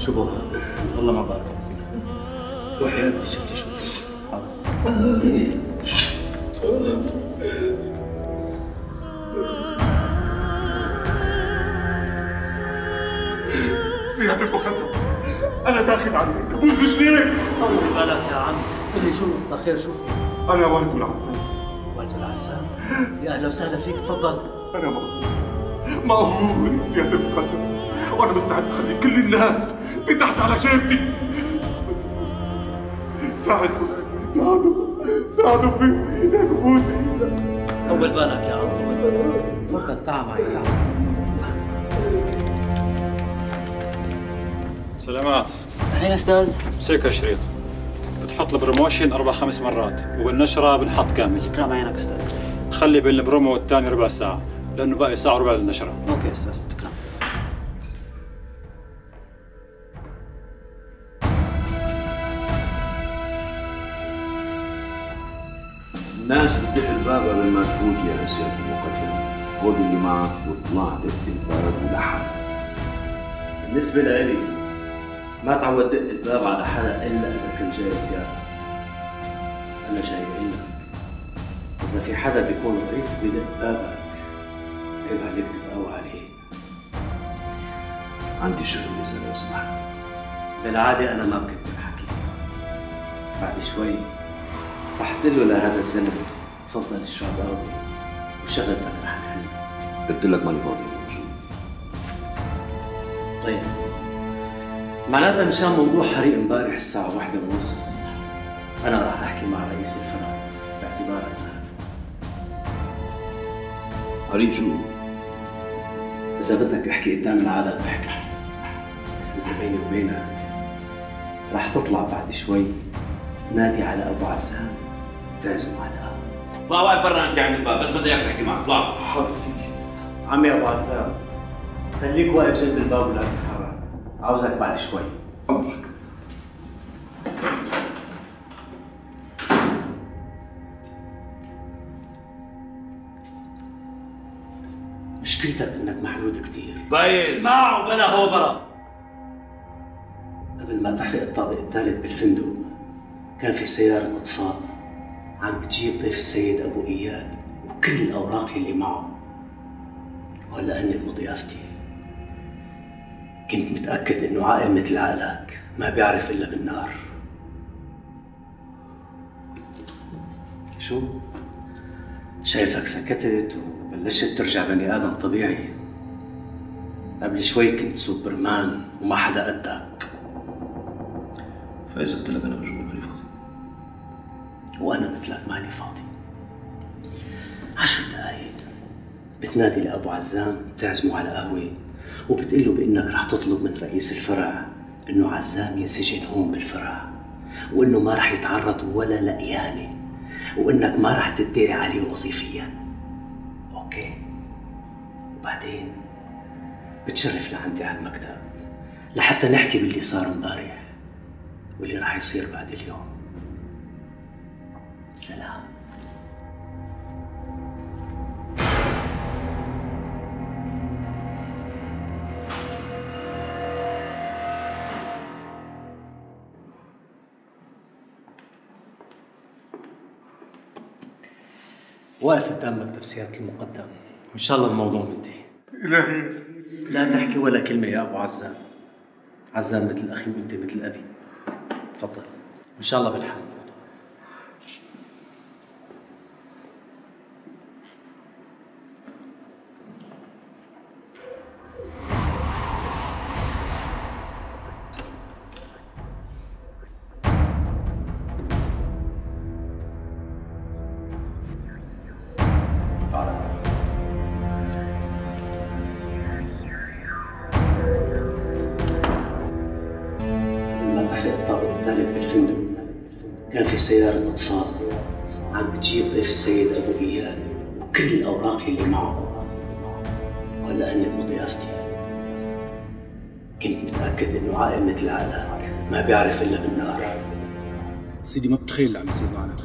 شو؟ والله ما بعرف يا سيدي روح يا ابني شوف. لي شو في حاضر سيادة المقدم أنا داخل عليك. بوز رجليك طول بالك يا عم قل لي شو القصة خير شو في؟ أنا والد العزام والد العسام يا أهلا وسهلا فيك تفضل. أنا مأمور مأمور يا سيادة المقدم وأنا مستعد أخلي كل الناس تدعس على شيبتي ساعدوا ساعدوا ساعدوا بوس إيدك بوس إيدك. طول بالك يا عم طول بالك. تفضل تعال معي تعال. سلامات. أهلين أستاذ. مسيك يا شريط. بتحط ال promotion أربع خمس مرات وبالنشره بنحط كامل. شكرا عينك أستاذ. خلي بين البرومو والثاني ربع ساعة لأنه باقي ساعة وربع للنشرة. okay أستاذ. الناس بتدق الباب قبل ما تفوت يا سيادة المقدم خذ اللي معك واطلع دق الباب ولحالك بالنسبة لإلي ما تعود دق الباب على حدا إلا إذا كنت جاي زيارة. أنا جاي أقول لك إذا في حدا بيكون ضعيف بدق بابك. عيب عليك تتقوى عليه. عندي شغل إذا لو سمحت. بالعادة أنا ما بكتب حكي بعد شوي رح تقول له لهذا الزلمة تفضل اشرب قهوة وشغلتك رح نحل قلت لك ماني فاضي. طيب. معناتها مشان موضوع حريق امبارح الساعة واحدة ونص أنا راح أحكي مع رئيس الفرع باعتبارك عارف قريب شو؟ إذا بدك أحكي قدام العالم بحكي بس إذا بيني وبينك راح تطلع بعد شوي نادي على أبو عزام. تعزم على اطلع واقف برا أنت عند الباب بس بدي اياك تحكي معك اطلع حاضر سيدي. عمي أبو عزام خليك واقف جنب الباب ولا تتحرك. عاوزك بعد شوي. أمرك. مشكلتك إنك محدود كتير. فايز اسمعوا بلا هو برا. قبل ما تحرق الطابق الثالث بالفندق كان في سيارة أطفال. عم بتجيب ضيف السيد أبو إياد وكل الأوراق اللي معه. وهلا هن مضيافتي كنت متأكد إنه عاقل مثل عقلك ما بيعرف إلا بالنار. شو؟ شايفك سكتت وبلشت ترجع بني آدم طبيعي. قبل شوي كنت سوبرمان وما حدا قدك. فإذا قلت لك أنا مشغول. وأنا مثلك ماني فاضي. عشر دقايق. بتنادي لأبو عزام بتعزمه على قهوة وبتقول له بإنك رح تطلب من رئيس الفرع إنه عزام ينسجن هون بالفرع وإنه ما رح يتعرض ولا لقيانة وإنك ما رح تدعي عليه وظيفيا. أوكي. وبعدين بتشرف لعندي على المكتب لحتى نحكي باللي صار امبارح واللي رح يصير بعد اليوم. سلام. واقف قدام مكتب سيادة المقدم وإن شاء الله الموضوع منتهي. إلهي يا سيدي. لا تحكي ولا كلمة يا أبو عزام. عزام مثل أخي وأنت مثل أبي. تفضل. إن شاء الله بالحال تحرق الطابق الثالث بالفندق كان في سيارة أطفال. عم بتجيب ضيف السيد أبو إياد وكل الأوراق اللي معه. وهلا هن مضيافتي كنت متأكد إنه عاقل مثل عقلك ما بيعرف إلا بالنار. سيدي ما بتخيل اللي عم يصير معنا.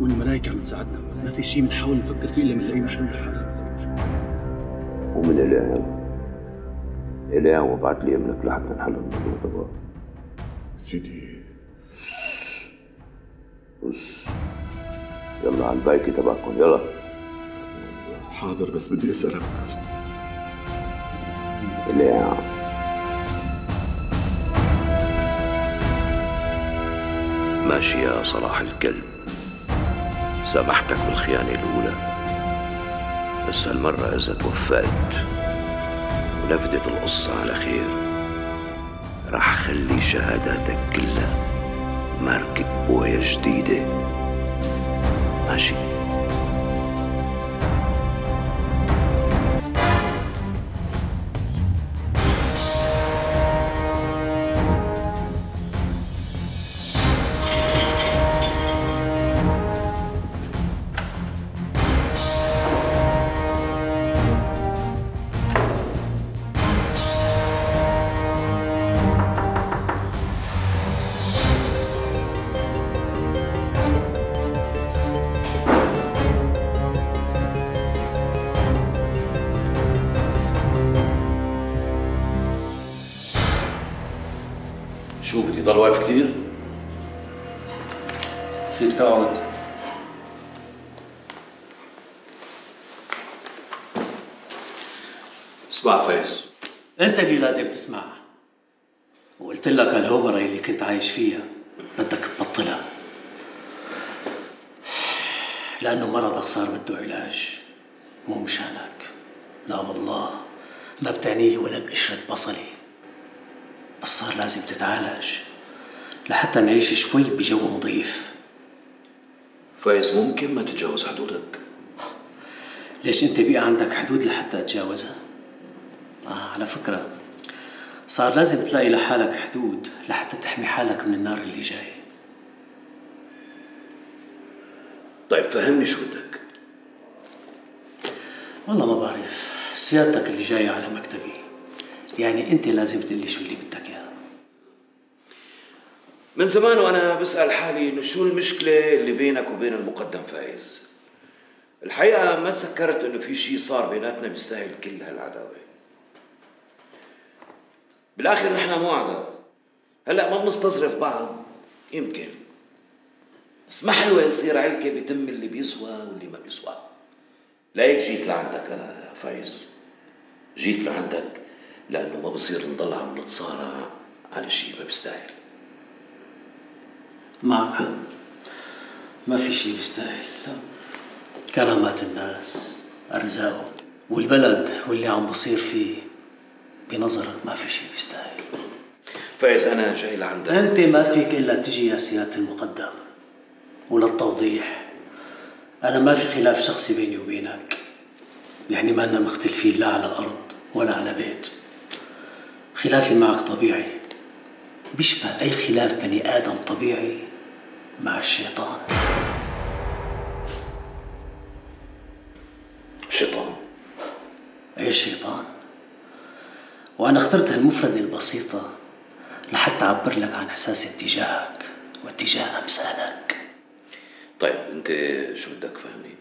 والملائكة عم تساعدنا. ما في شيء بنحاول نفكر فيه إلا بنلاقيه محلول ومن العيال إليها وابعت لي ابنك لحتى نحل الموضوع. تبعه سيدي بص يلا على البايكي تبعكم يلا. حاضر بس بدي أسألك. إليها ماشي يا صلاح الكلب. سامحتك بالخيانة الأولى بس هالمرة إذا توفقت ونفدت القصة على خير. رح خلي شهاداتك كلها ماركة بوية جديدة. ماشي. شو بدي ضل واقف كثير؟ فيك تقعد. اسمع فايز انت اللي لازم تسمع وقلت لك هالهوبرة اللي كنت عايش فيها بدك تبطلها. لأنه مرضك صار بده علاج. مو مشانك. لا والله. ما بتعني لي ولا بقشرة بصلي. بس صار لازم تتعالج لحتى نعيش شوي بجو نظيف. فايز ممكن ما تتجاوز حدودك. ليش أنت بقى عندك حدود لحتى اتجاوزها؟ آه على فكرة صار لازم تلاقي لحالك حدود لحتى تحمي حالك من النار اللي جاي. طيب فهمني شو بدك. والله ما بعرف سيادتك اللي جاية على مكتبي يعني أنت لازم تقلي شو اللي بدك. من زمان وأنا بسأل حالي إنه شو المشكلة اللي بينك وبين المقدم فايز؟ الحقيقة ما تذكرت إنه في شيء صار بيناتنا بيستاهل كل هالعداوة. بالآخر نحن مو اعداء هلأ ما بنستظرف بعض يمكن. بس ما حلوة نصير علكة بتم اللي بيسوى واللي ما بيسوى. لهيك جيت لعندك أنا فايز. جيت لعندك لأنه ما بصير نضل عم نتصارع على شيء ما بيستاهل. معك. حق ما في شيء بيستاهل كرامات الناس أرزاقهم والبلد واللي عم بصير فيه بنظرك ما في شيء بيستاهل فايز أنا جاي لعندك. أنت ما فيك إلا تجي يا سيادة المقدم وللتوضيح أنا ما في خلاف شخصي بيني وبينك. يعني ما أنا مختلفين لا على أرض ولا على بيت. خلافي معك طبيعي. بيشبه أي خلاف بني آدم طبيعي مع الشيطان. شيطان أي الشيطان؟ وأنا اخترت هالمفردة البسيطة لحتى أعبر لك عن إحساسي اتجاهك واتجاه أمثالك. طيب أنت شو بدك فهمني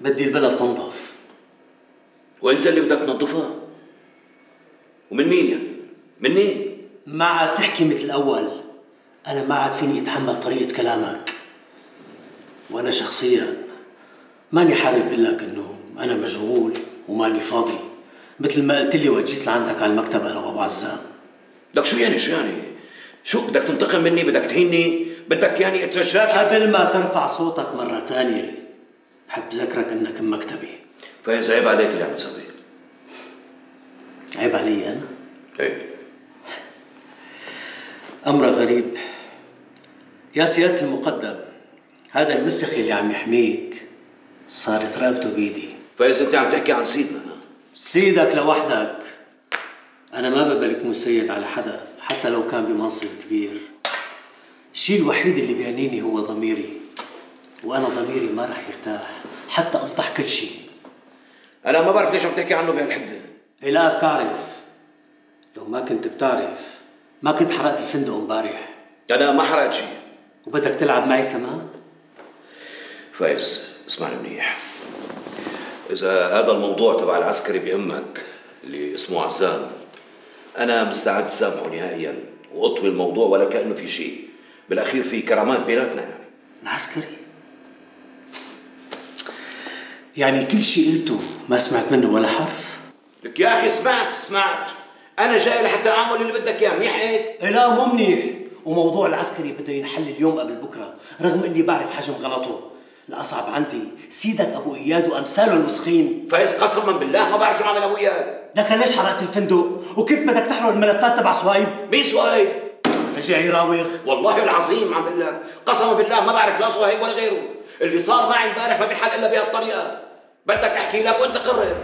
بدي البلد تنظف. وأنت اللي بدك تنظفها؟ ومن مين يعني؟ من مين ما عاد تحكي مثل الأول. أنا ما عاد فيني أتحمل طريقة كلامك. وأنا شخصيا ماني حابب أقول لك إنه أنا مشغول وماني فاضي. مثل ما قلت لي وجيت لعندك على المكتب أنا وأبو عزام. لك شو يعني؟ شو يعني؟ شو بدك تنتقم مني؟ بدك تهيني بدك يعني اترجاك قبل ما ترفع صوتك مرة تانية حب ذكرك إنك بمكتبي. فايز عيب عليك اللي عم تسويه. عيب علي أنا؟ إيه. أمر غريب. يا سيادة المقدم هذا الوسخ اللي عم يحميك صارت رقبته بيدي. فايز أنت عم تحكي عن سيدنا؟ سيدك لوحدك. أنا ما بقبل أكون سيد على حدا حتى لو كان بمنصب كبير. الشيء الوحيد اللي بيعنيني هو ضميري وأنا ضميري ما رح يرتاح حتى أفضح كل شيء. أنا ما بعرف ليش عم تحكي عنه بهالحدة. إيه لا بتعرف؟ لو ما كنت بتعرف ما كنت حرقت الفندق امبارح. أنا ما حرقت شيء. وبدك تلعب معي كمان؟ فايز اسمعني منيح. إذا هذا الموضوع تبع العسكري بيهمك اللي اسمه عزام أنا مستعد سامحه نهائيا وأطوي الموضوع ولا كأنه في شيء. بالأخير في كرامات بيناتنا يعني. العسكري؟ يعني كل شيء قلته ما سمعت منه ولا حرف؟ لك يا أخي سمعت سمعت. أنا جاي لحتى أعمل اللي بدك إياه منيح هيك؟ لا مو منيح. وموضوع العسكري بده ينحل اليوم قبل بكرة رغم إني بعرف حجم غلطه. الاصعب عندي. سيدك أبو إياد وأمثاله المسخين. فايز قسما بالله ما بعرف شو عمل ابويا لكن ليش حرقت الفندق؟ وكنت بدك تحرق الملفات تبع صهيب مين صهيب رجع يراوغ. والله العظيم عم بقول لك. قسما بالله ما بعرف لا صهيب ولا غيره. اللي صار معي امبارح ما بينحل إلا بهالطريقة. بدك أحكي لك وأنت قرر.